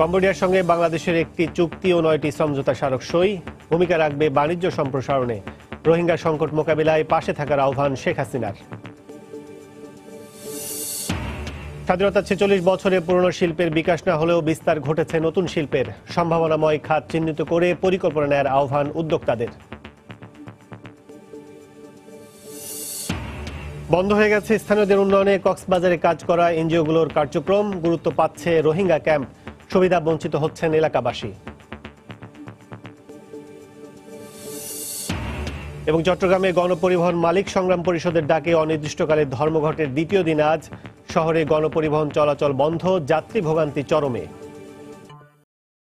কম্বোডিয়ার সঙ্গে বাংলাদেশের একটি চুক্তি ও নয়টি সমঝোতা স্মারক সই। ভূমিকা রাখবে বাণিজ্য সম্প্রসারণে। রোহিঙ্গা সংকট মোকাবিলায় পাশে থাকার আহ্বান শেখ হাসিনার। স্বাধীনতা ছেচল্লিশ বছরে পুরনো শিল্পের বিকাশ না হলেও বিস্তার ঘটেছে নতুন শিল্পের। সম্ভাবনাময় খাত চিহ্নিত করে পরিকল্পনা নেয়ার আহ্বান উদ্যোক্তাদের। বন্ধ হয়ে গেছে স্থানীয়দের উন্নয়নে কক্সবাজারে কাজ করা এনজিওগুলোর কার্যক্রম। গুরুত্ব পাচ্ছে রোহিঙ্গা ক্যাম্প। সুবিধা বঞ্চিত হচ্ছেন এলাকাবাসী। এবং চট্টগ্রামে গণপরিবহন মালিক সংগ্রাম পরিষদের ডাকে অনির্দিষ্টকালে ধর্মঘটের দ্বিতীয় দিন আজ শহরে গণপরিবহন চলাচল বন্ধ, যাত্রী ভোগান্তি চরমে।